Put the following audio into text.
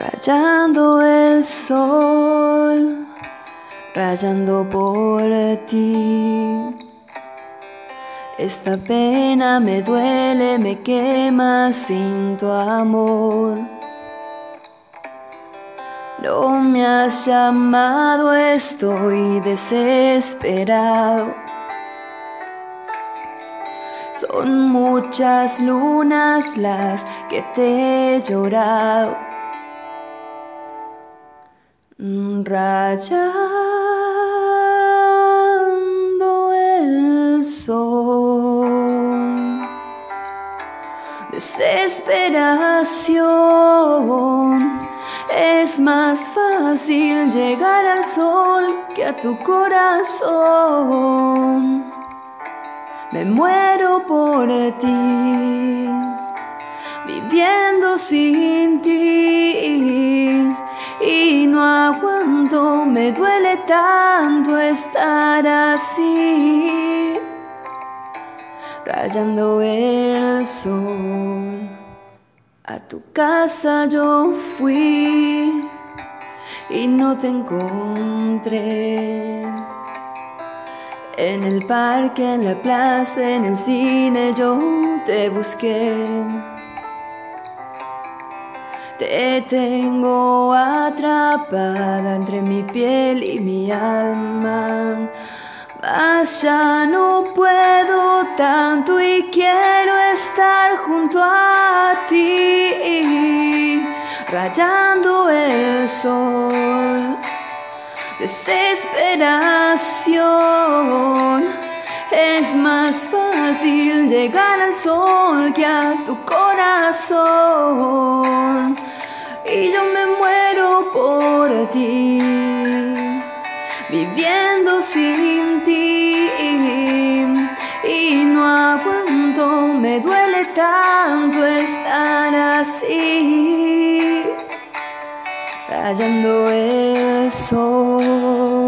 rayando el sol, rayando por ti. Esta pena me duele, me quema sin tu amor. No me has llamado, estoy desesperado. Son muchas lunas las que te he llorado. Rayando el sol. Desesperación. Es más fácil llegar al sol que a tu corazón. Me muero por ti, viviendo sin ti. Me duele tanto estar así, rayando el sol. A tu casa yo fui y no te encontré. En el parque, en la plaza, en el cine yo te busqué. Te tengo atrapada entre mi piel y mi alma. Mas ya no puedo tanto y quiero estar junto a ti, rayando el sol desesperación. Es más fácil llegar al sol que a tu corazón. Viviendo sin ti. Y no aguanto, me duele tanto estar así rayando el sol.